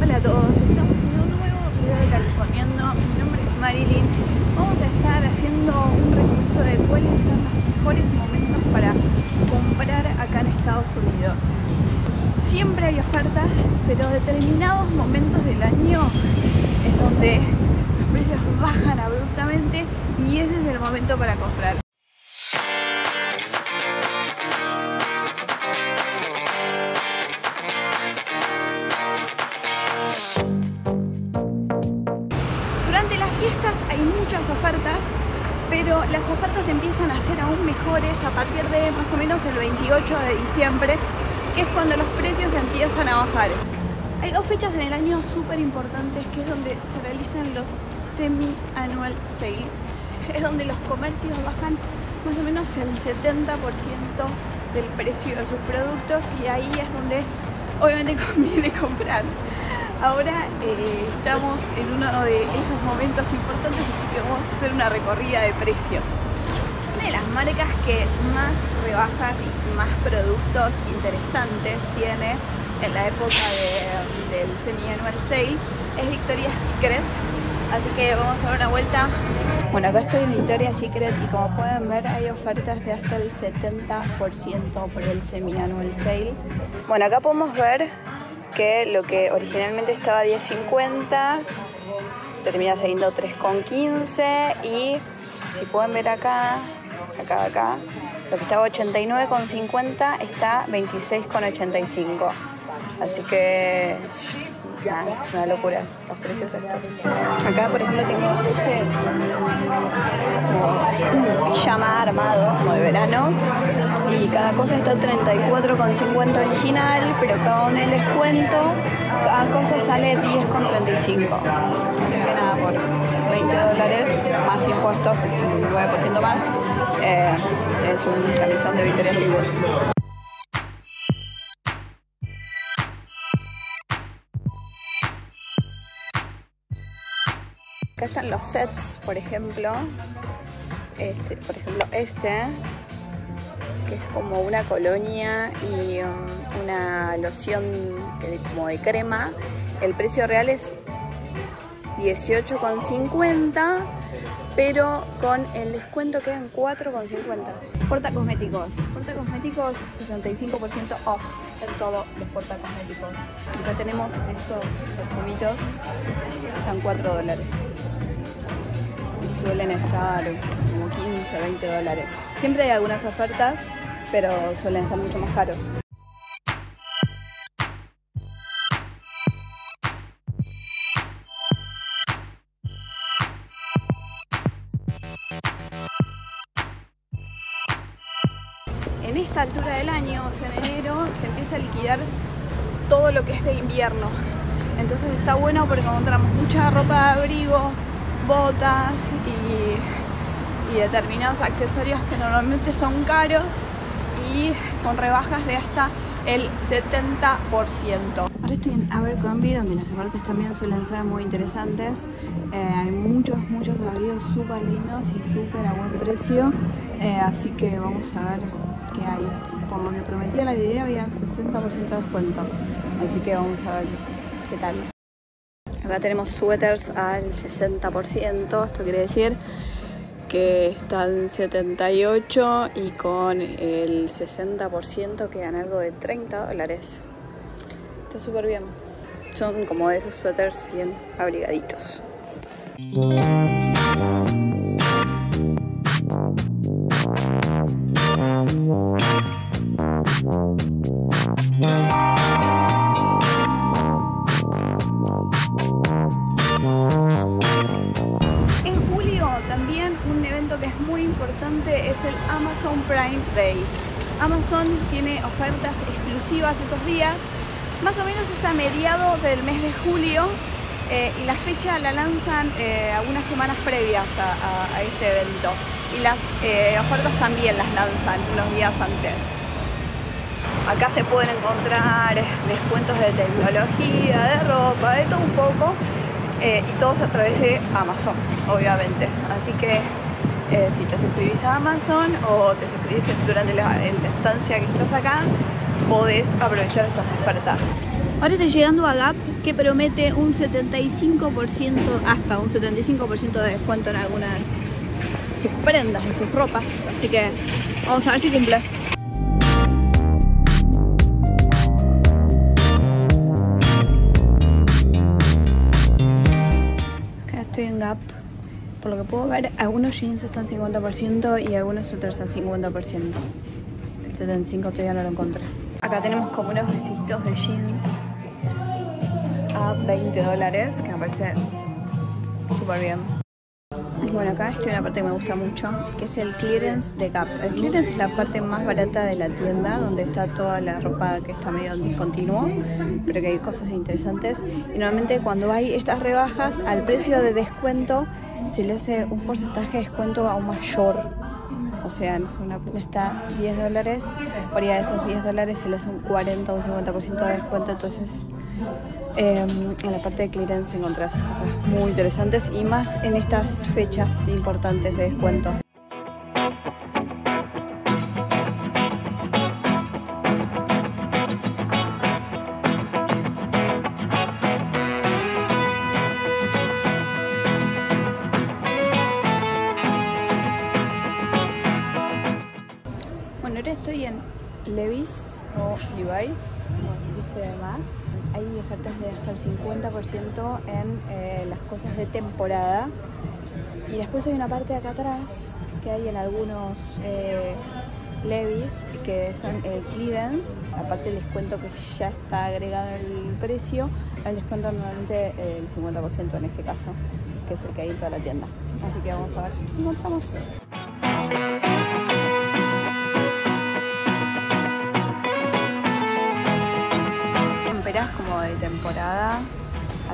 Hola a todos, estamos en un nuevo video de Californiando. Mi nombre es Marilyn. Vamos a estar haciendo un recuento de cuáles son los mejores momentos para comprar acá en Estados Unidos. Siempre hay ofertas, pero determinados momentos del año es donde los precios bajan abruptamente y ese es el momento para comprar. Pero las ofertas empiezan a ser aún mejores a partir de más o menos el 28 de diciembre, que es cuando los precios empiezan a bajar. Hay dos fechas en el año súper importantes, que es donde se realizan los semi-annual sales. Es donde los comercios bajan más o menos el 70% del precio de sus productos y ahí es donde obviamente conviene comprar. Ahora eh, estamos en uno de esos momentos importantes, así que vamos a hacer una recorrida de precios. Una de las marcas que más rebajas y más productos interesantes tiene en la época de, del semi-annual sale es Victoria's Secret. Así que vamos a dar una vuelta. Bueno, acá estoy en Victoria's Secret y como pueden ver hay ofertas de hasta el 70% por el semi-annual sale. Bueno, acá podemos ver que lo que originalmente estaba a 10.50 termina saliendo 3.15 y si pueden ver acá, acá, acá, lo que estaba 89.50 está 26.85. Así que es una locura los precios estos. Acá por ejemplo tengo este como pijama armado como de verano y cada cosa está 34,50 original, pero con el descuento cada cosa sale 10,35. Así que nada, por 20 dólares más impuestos, que es un 9% más, eh, es un camisón de Victoria's Secret. Acá están los sets, por ejemplo. Este, por ejemplo, este, que es como una colonia y um, una loción como de crema. El precio real es 18,50, pero con el descuento quedan 4,50. Porta cosméticos. Porta cosméticos 65% off en todos los porta cosméticos. Acá tenemos estos perfumitos, están 4 dólares suelen estar como 15, 20 dólares. Siempre hay algunas ofertas, pero suelen estar mucho más caros. En esta altura del año, o sea, en enero, se empieza a liquidar todo lo que es de invierno. Entonces está bueno porque encontramos mucha ropa de abrigo, botas y, y, determinados accesorios que normalmente son caros y con rebajas de hasta el 70%. Ahora estoy en Abercrombie donde las ofertas también suelen ser muy interesantes. Eh, hay muchos, muchos abrigos súper lindos y súper a buen precio. Eh, así que vamos a ver qué hay. Por lo que prometía la idea había 60% de descuento. Así que vamos a ver qué tal. Acá tenemos suéteres al 60%, esto quiere decir que están 78 y con el 60% quedan algo de 30 dólares. Está súper bien. Son como esos suéteres bien abrigaditos. Importante es el Amazon Prime Day. Amazon tiene ofertas exclusivas esos días, más o menos es a mediados del mes de julio eh, y la fecha la lanzan eh, algunas semanas previas a, a, este evento y las eh, ofertas también las lanzan unos días antes. Acá se pueden encontrar descuentos de tecnología, de ropa, de todo un poco y todos a través de Amazon, obviamente. Así que eh, si te suscribís a Amazon o te suscribís durante la, estancia que estás acá, podés aprovechar estas ofertas. Ahora estoy llegando a Gap que promete un 75%, hasta un 75% de descuento en algunas sus prendas, en sus ropas. Así que vamos a ver si cumple. Acá estoy en Gap. Por lo que puedo ver, algunos jeans están 50% y algunos suéteres al 50%. El 75 todavía no lo encontré. Acá tenemos como unos vestiditos de jeans a 20 dólares, que me parece súper bien. Bueno, acá estoy en una parte que me gusta mucho, que es el clearance de Gap. El clearance es la parte más barata de la tienda, donde está toda la ropa que está medio discontinuo, pero que hay cosas interesantes. Y normalmente cuando hay estas rebajas, al precio de descuento se le hace un porcentaje de descuento aún mayor. O sea, una está 10 dólares, por ahí a esos 10 dólares se le hace un 40 o un 50% de descuento, entonces en la parte de clearance encontrás cosas muy interesantes y más en estas fechas importantes de descuento. Levi's, como viste además hay ofertas de hasta el 50% en eh, las cosas de temporada. Y después hay una parte de acá atrás que hay en algunos eh, levis que son el clearance, aparte del descuento que ya está agregado el precio, el descuento normalmente el 50% en este caso, que es el que hay en toda la tienda. Así que vamos a ver qué encontramos.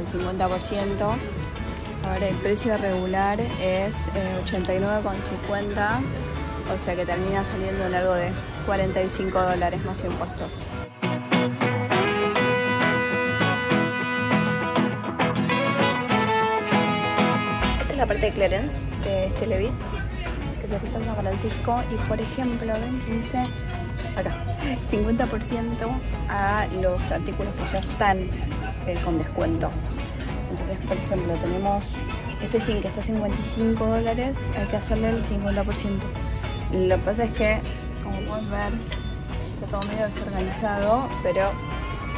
Al 50%. Ahora el precio regular es 89,50, eh, o sea que termina saliendo en algo de 45 dólares más impuestos. Esta es la parte de clearance de este Levis, que se fija en San Francisco y por ejemplo, ven que dice acá 50% a los artículos que ya están eh, con descuento. Entonces, por ejemplo, tenemos este jean que está a 55 dólares, hay que hacerle el 50%. Lo que pasa es que, como pueden ver, está todo medio desorganizado, pero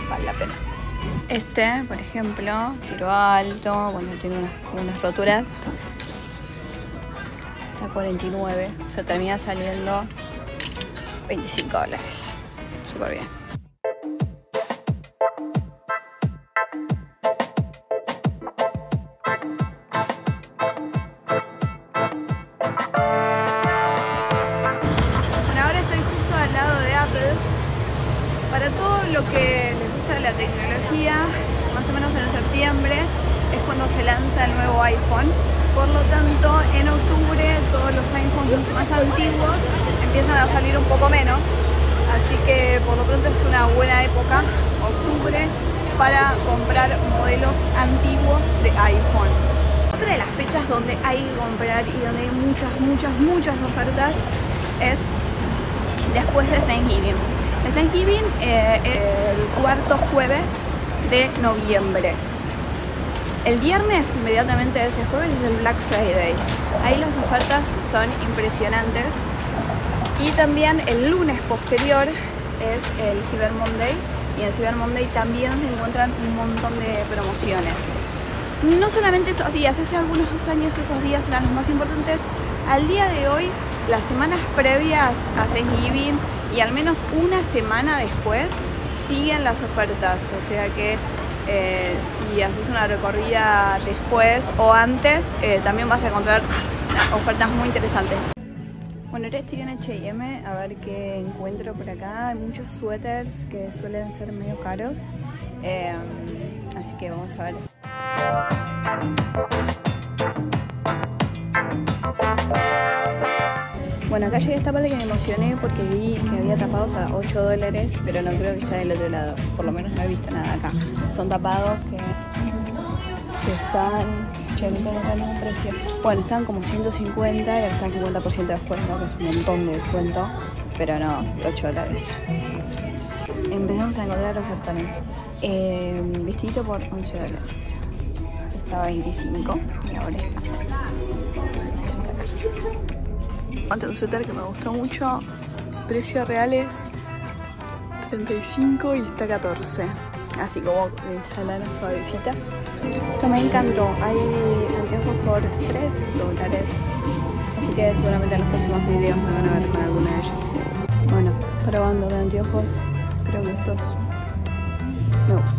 vale la pena. Este, por ejemplo, tiro alto, bueno, tiene unas, unas roturas. Está a 49, se termina saliendo 25 dólares. Súper bien. Lo que les gusta la tecnología, más o menos en septiembre es cuando se lanza el nuevo iPhone. Por lo tanto, en octubre todos los iPhones más antiguos empiezan a salir un poco menos. Así que por lo pronto es una buena época, octubre, para comprar modelos antiguos de iPhone. Otra de las fechas donde hay que comprar y donde hay muchas, muchas, muchas ofertas es después de Thanksgiving. Thanksgiving eh, el cuarto jueves de noviembre. El viernes inmediatamente de ese jueves es el Black Friday. Ahí las ofertas son impresionantes. Y también el lunes posterior es el Cyber Monday y en Cyber Monday también se encuentran un montón de promociones. No solamente esos días, hace algunos años esos días eran los más importantes. Al día de hoy, las semanas previas a Thanksgiving y al menos una semana después siguen las ofertas. O sea que eh, si haces una recorrida después o antes, eh, también vas a encontrar ofertas muy interesantes. Bueno, ahora estoy en H&M a ver qué encuentro por acá. Hay muchos suéteres que suelen ser medio caros. Em, así que vamos a ver. Bueno, acá llegué a esta parte que me emocioné porque vi que había tapados a 8 dólares, pero no creo que está del otro lado. Por lo menos no he visto nada acá. Son tapados que, que están precio. Bueno, están como 150 y están 50% de descuento, que es un montón de descuento, pero no, 8 dólares. empezamos a encontrar ofertones. Eh, vestidito por 11 dólares. Estaba 25 y ahora está. Encontré un suéter que me gustó mucho. Precios reales 35 y está 14. Así como de salana suavecita. Esto me encantó. Hay anteojos por 3 dólares. Así que seguramente en los próximos videos me van a ver con alguna de ellas. Bueno, probando de anteojos. Creo que estos me gustan.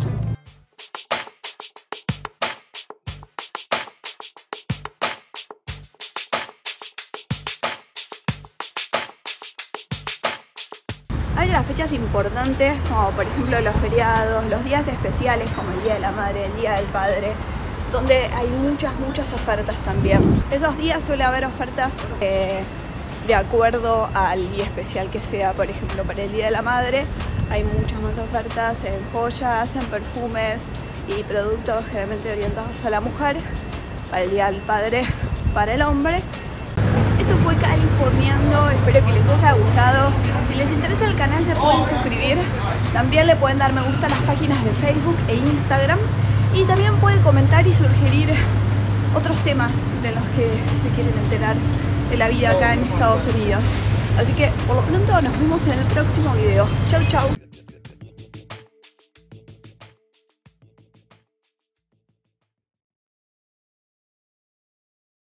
Fechas importantes, como por ejemplo los feriados, los días especiales como el Día de la Madre, el Día del Padre, donde hay muchas, muchas ofertas también. Esos días suele haber ofertas eh, de acuerdo al día especial que sea, por ejemplo, para el Día de la Madre hay muchas más ofertas en joyas, en perfumes y productos generalmente orientados a la mujer, para el Día del Padre, para el hombre. Espero que les haya gustado. Si les interesa el canal se pueden suscribir, también le pueden dar me gusta a las páginas de Facebook e Instagram y también pueden comentar y sugerir otros temas de los que se quieren enterar de la vida acá en Estados Unidos. Así que por lo pronto nos vemos en el próximo video. Chau chau.